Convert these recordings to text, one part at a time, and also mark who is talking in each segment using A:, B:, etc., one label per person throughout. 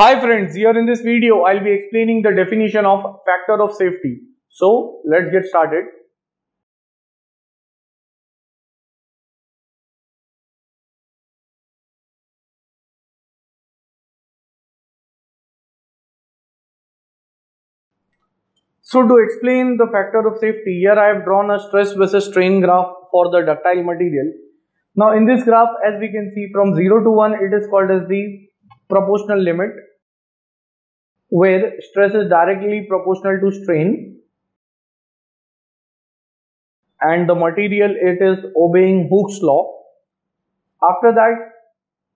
A: Hi friends, here in this video I'll be explaining the definition of factor of safety. So let's get started. So to explain the factor of safety, here I have drawn a stress versus strain graph for the ductile material. Now in this graph as we can see from 0 to 1 it is called as the proportional limit where stress is directly proportional to strain and the material it is obeying Hooke's law. After that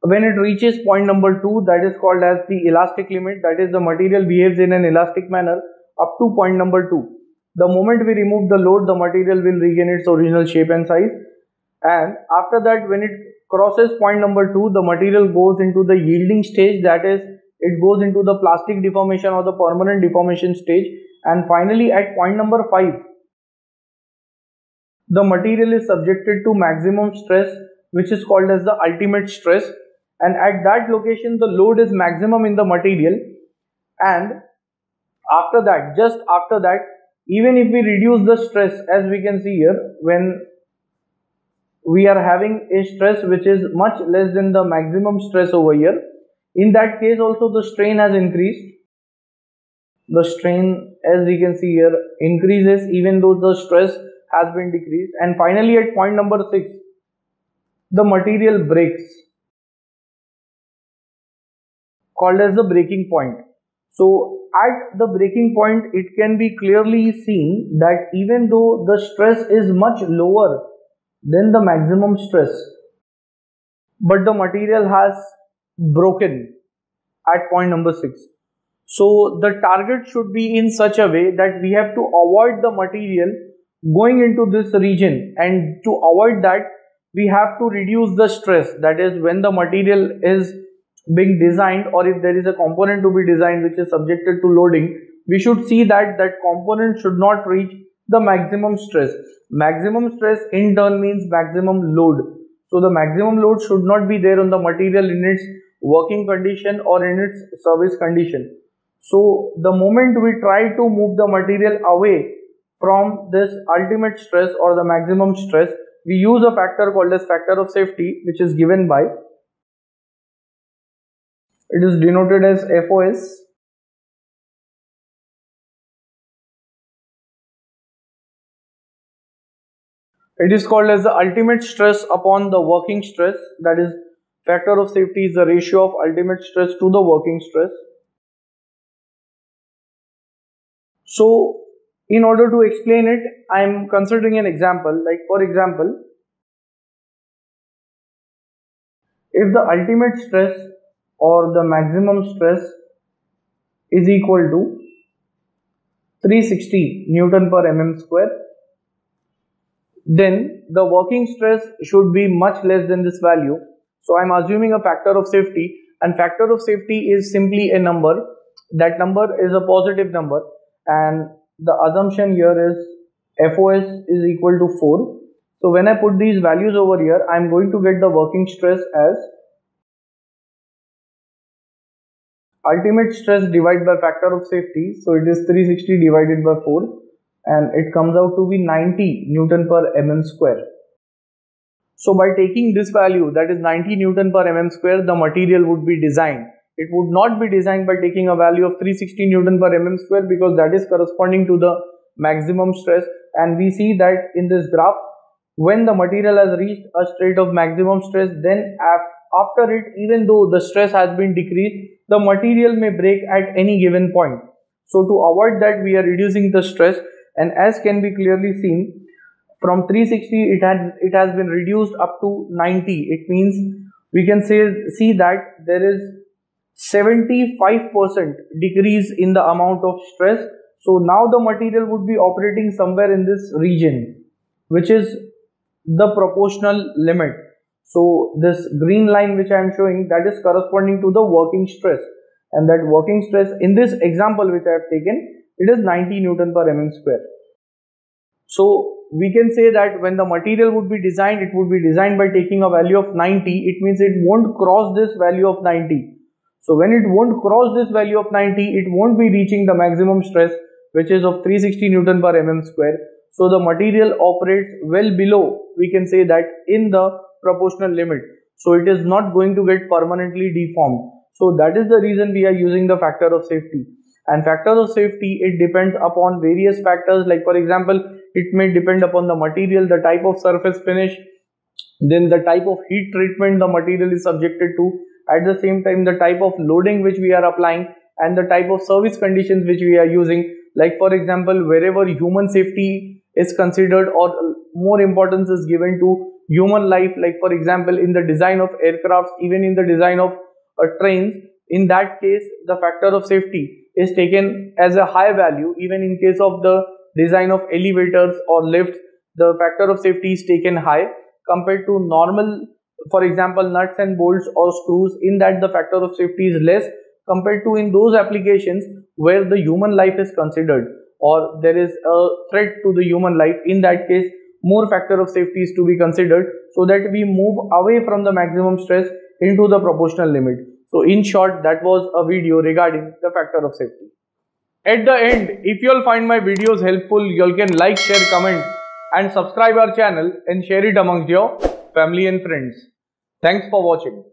A: when it reaches point number 2 that is called as the elastic limit that is the material behaves in an elastic manner up to point number 2. The moment we remove the load the material will regain its original shape and size and after that when it crosses point number 2 the material goes into the yielding stage that is it goes into the plastic deformation or the permanent deformation stage. And finally at point number 5 the material is subjected to maximum stress which is called as the ultimate stress. And at that location the load is maximum in the material. And after that just after that even if we reduce the stress as we can see here when we are having a stress which is much less than the maximum stress over here in that case also the strain has increased. The strain as we can see here increases even though the stress has been decreased. And finally at point number 6 the material breaks called as the breaking point. So at the breaking point it can be clearly seen that even though the stress is much lower than the maximum stress but the material has broken at point number 6 so the target should be in such a way that we have to avoid the material going into this region and to avoid that we have to reduce the stress that is when the material is being designed or if there is a component to be designed which is subjected to loading we should see that that component should not reach the maximum stress. Maximum stress in turn means maximum load. So the maximum load should not be there on the material in its working condition or in its service condition. So the moment we try to move the material away from this ultimate stress or the maximum stress, we use a factor called as factor of safety which is given by, it is denoted as FOS It is called as the ultimate stress upon the working stress that is factor of safety is the ratio of ultimate stress to the working stress. So in order to explain it I am considering an example like for example if the ultimate stress or the maximum stress is equal to 360 Newton per mm square then the working stress should be much less than this value. So I'm assuming a factor of safety and factor of safety is simply a number. That number is a positive number and the assumption here is FOS is equal to 4. So when I put these values over here, I'm going to get the working stress as ultimate stress divided by factor of safety. So it is 360 divided by 4 and it comes out to be 90 Newton per mm square. So by taking this value that is 90 Newton per mm square the material would be designed. It would not be designed by taking a value of 360 Newton per mm square because that is corresponding to the maximum stress and we see that in this graph when the material has reached a state of maximum stress then after it even though the stress has been decreased the material may break at any given point. So to avoid that we are reducing the stress and as can be clearly seen from 360 it had it has been reduced up to 90 it means we can say see that there is 75% decrease in the amount of stress. So now the material would be operating somewhere in this region which is the proportional limit. So this green line which i am showing that is corresponding to the working stress. And that working stress in this example which i have taken it is 90 Newton per mm square. So we can say that when the material would be designed, it would be designed by taking a value of 90. It means it won't cross this value of 90. So when it won't cross this value of 90, it won't be reaching the maximum stress which is of 360 Newton per mm square. So the material operates well below, we can say that in the proportional limit. So it is not going to get permanently deformed. So that is the reason we are using the factor of safety. And factor of safety, it depends upon various factors like for example, it may depend upon the material, the type of surface finish, then the type of heat treatment the material is subjected to, at the same time the type of loading which we are applying and the type of service conditions which we are using. Like for example wherever human safety is considered or more importance is given to human life like for example in the design of aircrafts even in the design of uh, trains in that case the factor of safety is taken as a high value even in case of the design of elevators or lifts the factor of safety is taken high compared to normal for example nuts and bolts or screws in that the factor of safety is less compared to in those applications where the human life is considered or there is a threat to the human life. In that case more factor of safety is to be considered so that we move away from the maximum stress into the proportional limit. So in short that was a video regarding the factor of safety at the end if you all find my videos helpful you can like share comment and subscribe our channel and share it amongst your family and friends. Thanks for watching